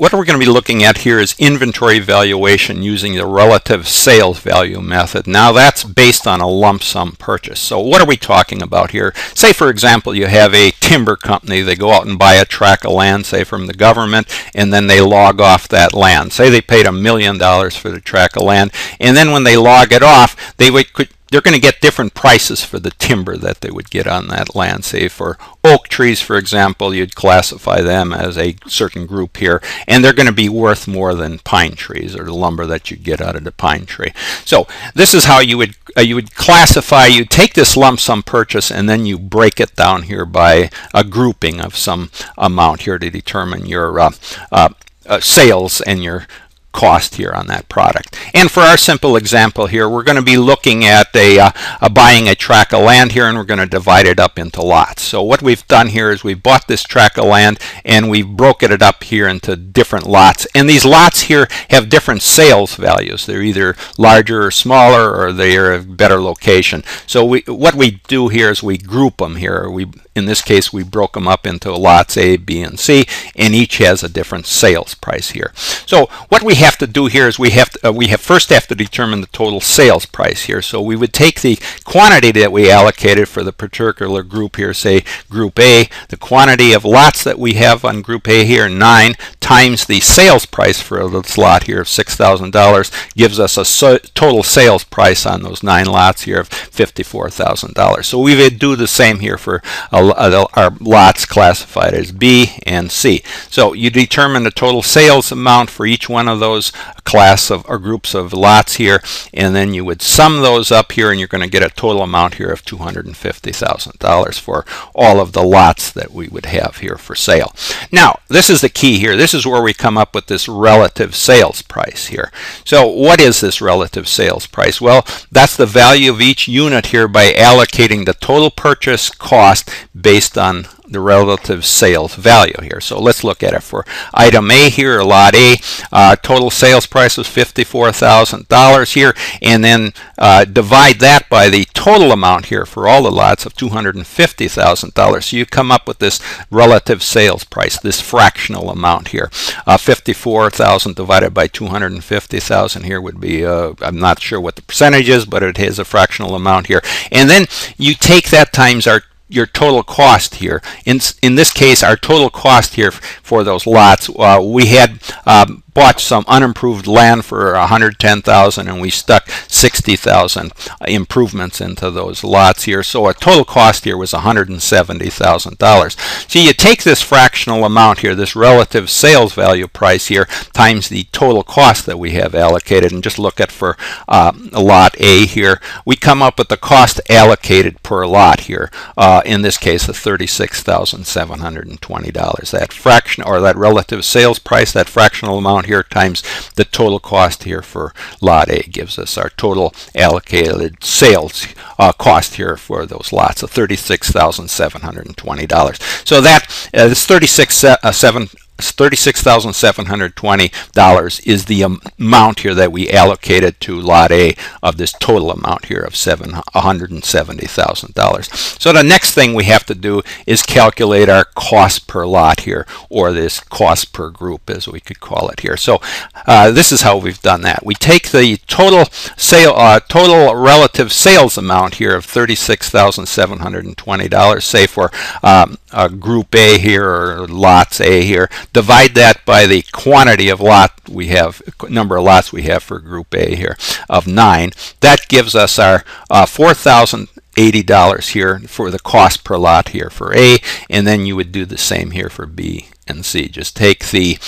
what we're going to be looking at here is inventory valuation using the relative sales value method. Now that's based on a lump sum purchase. So what are we talking about here? Say for example you have a timber company. They go out and buy a tract of land, say from the government, and then they log off that land. Say they paid a million dollars for the tract of land, and then when they log it off, they would, could they're going to get different prices for the timber that they would get on that land. Say for oak trees, for example, you'd classify them as a certain group here, and they're going to be worth more than pine trees or the lumber that you get out of the pine tree. So this is how you would uh, you would classify. You take this lump sum purchase, and then you break it down here by a grouping of some amount here to determine your uh, uh, uh sales and your cost here on that product. And for our simple example here, we're going to be looking at a, uh, a buying a tract of land here and we're going to divide it up into lots. So what we've done here is we've bought this tract of land and we've broken it up here into different lots. And these lots here have different sales values. They're either larger or smaller or they're a better location. So we, what we do here is we group them here. We in this case, we broke them up into lots A, B, and C, and each has a different sales price here. So what we have to do here is we have to, uh, we have first have to determine the total sales price here. So we would take the quantity that we allocated for the particular group here, say group A, the quantity of lots that we have on group A here, 9, times the sales price for this lot here of $6,000 gives us a so total sales price on those 9 lots here of $54,000. So we would do the same here for uh, a are uh, lots classified as B and C. So you determine the total sales amount for each one of those class of or groups of lots here and then you would sum those up here and you're going to get a total amount here of $250,000 for all of the lots that we would have here for sale. Now this is the key here. This is where we come up with this relative sales price here. So what is this relative sales price? Well that's the value of each unit here by allocating the total purchase cost based on the relative sales value here. So let's look at it for item A here, lot A. Uh, total sales price was $54,000 here, and then uh, divide that by the total amount here for all the lots of $250,000. So you come up with this relative sales price, this fractional amount here. Uh, 54,000 divided by 250,000 here would be, uh, I'm not sure what the percentage is, but it is a fractional amount here. And then you take that times our your total cost here. In, in this case, our total cost here for those lots, uh, we had um, bought some unimproved land for 110,000 and we stuck 60,000 improvements into those lots here. So a total cost here was $170,000. So you take this fractional amount here, this relative sales value price here, times the total cost that we have allocated and just look at for uh, lot A here. We come up with the cost allocated per lot here. Uh, in this case, the $36,720. That fraction or that relative sales price, that fractional amount amount here times the total cost here for lot A gives us our total allocated sales uh, cost here for those lots of $36,720. So that uh, this 36 uh, 7 $36,720 is the amount here that we allocated to Lot A of this total amount here of $170,000. So the next thing we have to do is calculate our cost per lot here, or this cost per group as we could call it here. So uh, this is how we've done that. We take the total sale, uh, total relative sales amount here of $36,720, say for um, group A here or lots A here, divide that by the quantity of lot we have, number of lots we have for group A here of 9. That gives us our uh, 4,000 $80 here for the cost per lot here for A, and then you would do the same here for B and C. Just take the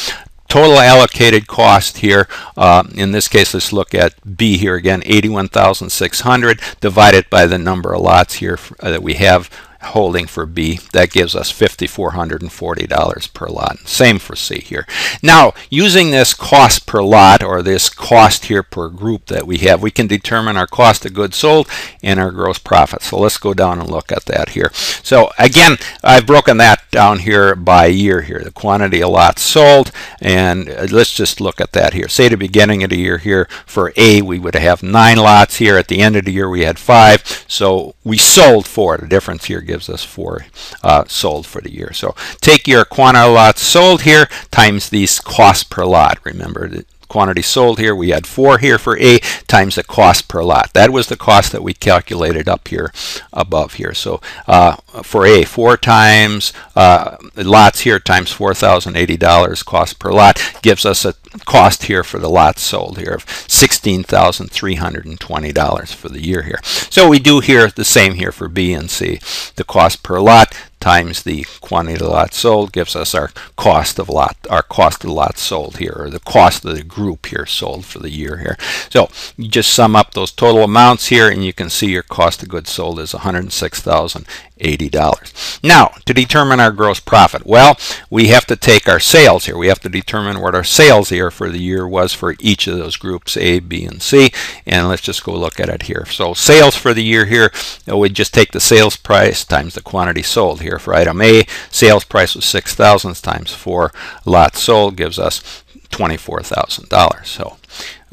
total allocated cost here, uh, in this case, let's look at B here again, 81,600 divided by the number of lots here uh, that we have holding for B. That gives us $5,440 per lot. Same for C here. Now, using this cost per lot or this cost here per group that we have, we can determine our cost of goods sold and our gross profit. So let's go down and look at that here. So again, I've broken that down here by year here, the quantity of lots sold. And uh, let's just look at that here. Say the beginning of the year here for A, we would have nine lots here. At the end of the year, we had five. So we sold four. The difference here gives us four uh, sold for the year. So take your quantity lots sold here times these cost per lot. Remember, quantity sold here. We had four here for A times the cost per lot. That was the cost that we calculated up here above here. So uh, for A, four times uh, lots here times $4,080 cost per lot gives us a cost here for the lots sold here of $16,320 for the year here. So we do here the same here for B and C. The cost per lot times the quantity of lots sold gives us our cost of lot our cost of lots sold here or the cost of the group here sold for the year here. So you just sum up those total amounts here and you can see your cost of goods sold is 106,000 $80. Now, to determine our gross profit, well, we have to take our sales here. We have to determine what our sales here for the year was for each of those groups, A, B, and C. And let's just go look at it here. So sales for the year here, uh, we just take the sales price times the quantity sold here. For item A, sales price was 6000 times 4 lots sold gives us $24,000. So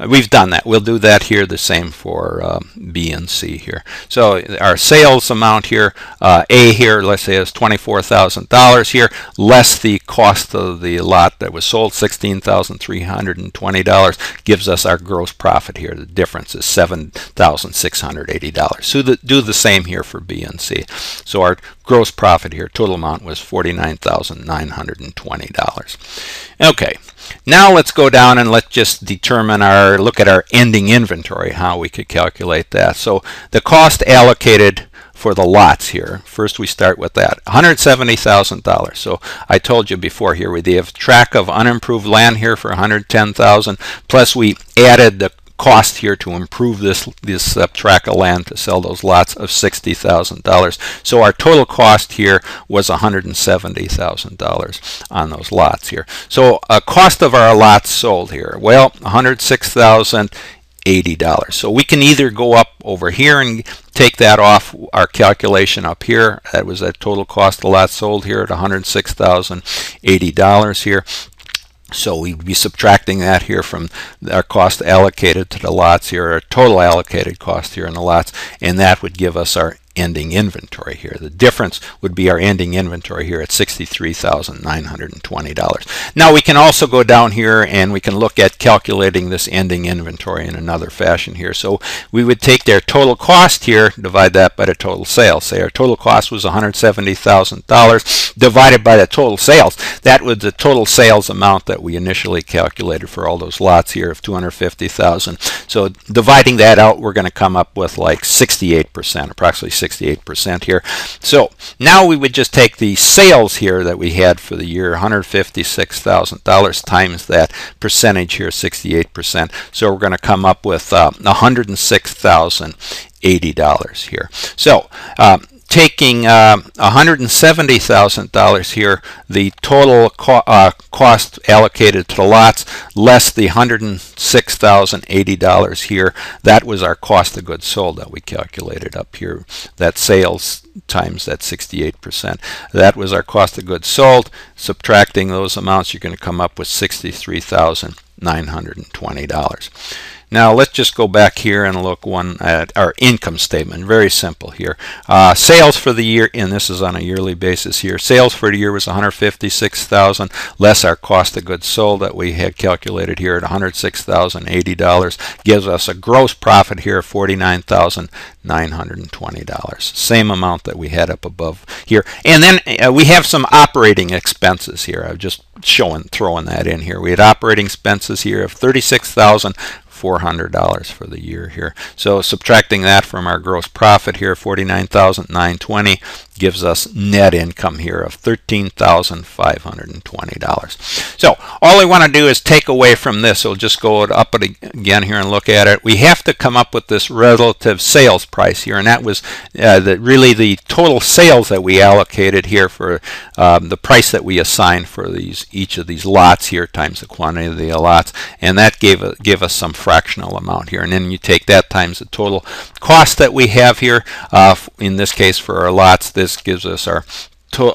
We've done that. We'll do that here the same for uh, B and C here. So our sales amount here, uh, A here, let's say is $24,000 here, less the cost of the lot that was sold, $16,320, gives us our gross profit here. The difference is $7,680. So the, do the same here for B and C. So our gross profit here, total amount was $49,920. Okay, now let's go down and let's just determine our, look at our ending inventory, how we could calculate that. So the cost allocated for the lots here. First we start with that. $170,000. So I told you before here we have track of unimproved land here for 110,000 plus we added the cost here to improve this this uh, tract of land to sell those lots of $60,000. So our total cost here was $170,000 on those lots here. So a uh, cost of our lots sold here, well, 106,000 $80. So we can either go up over here and take that off our calculation up here. That was a total cost of lots sold here at $106,080 here. So we'd be subtracting that here from our cost allocated to the lots here, our total allocated cost here in the lots, and that would give us our ending inventory here. The difference would be our ending inventory here at $63,920. Now we can also go down here and we can look at calculating this ending inventory in another fashion here. So we would take their total cost here, divide that by the total sales. Say our total cost was $170,000 divided by the total sales. That was the total sales amount that we initially calculated for all those lots here of 250,000. So dividing that out, we're going to come up with like 68%, approximately 68% here. So now we would just take the sales here that we had for the year, $156,000 times that percentage here, 68%. So we're going to come up with uh, $106,080 here. So um, taking uh, $170,000 here, the total co uh, cost allocated to the lots, less the $106,080 here, that was our cost of goods sold that we calculated up here. That sales times that 68%. That was our cost of goods sold. Subtracting those amounts, you're going to come up with $63,920. Now let's just go back here and look one at our income statement. Very simple here. Uh, sales for the year, and this is on a yearly basis here. Sales for the year was 156,000 less our cost of goods sold that we had calculated here at $106,080 gives us a gross profit here of $49,920. Same amount that we had up above here. And then uh, we have some operating expenses here. I've just showing throwing that in here. We had operating expenses here of 36,000 $400 for the year here. So subtracting that from our gross profit here, 49,920 gives us net income here of $13,520. So all I want to do is take away from this. We'll just go up it again here and look at it. We have to come up with this relative sales price here, and that was uh, the, really the total sales that we allocated here for um, the price that we assigned for these each of these lots here times the quantity of the lots, and that gave, a, gave us some fractional amount here. And then you take that times the total cost that we have here, uh, in this case for our lots, this this gives us our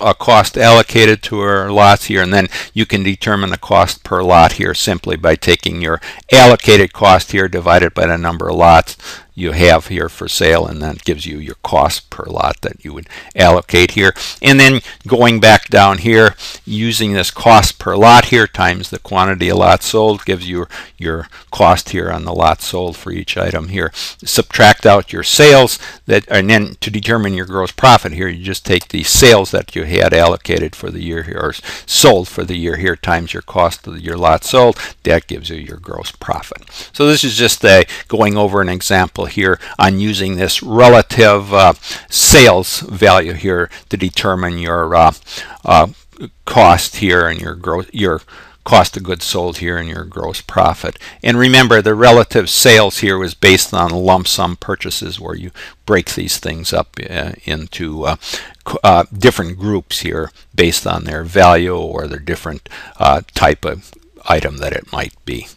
a cost allocated to our lots here and then you can determine the cost per lot here simply by taking your allocated cost here divided by the number of lots you have here for sale and that gives you your cost per lot that you would allocate here. And then going back down here using this cost per lot here times the quantity of lots sold gives you your cost here on the lot sold for each item here. Subtract out your sales that and then to determine your gross profit here you just take the sales that you had allocated for the year here or sold for the year here times your cost of your lot sold. That gives you your gross profit. So this is just a going over an example here on using this relative uh, sales value here to determine your uh, uh, cost here and your growth your cost of goods sold here and your gross profit. And remember, the relative sales here was based on lump sum purchases where you break these things up uh, into uh, uh, different groups here based on their value or their different uh, type of item that it might be.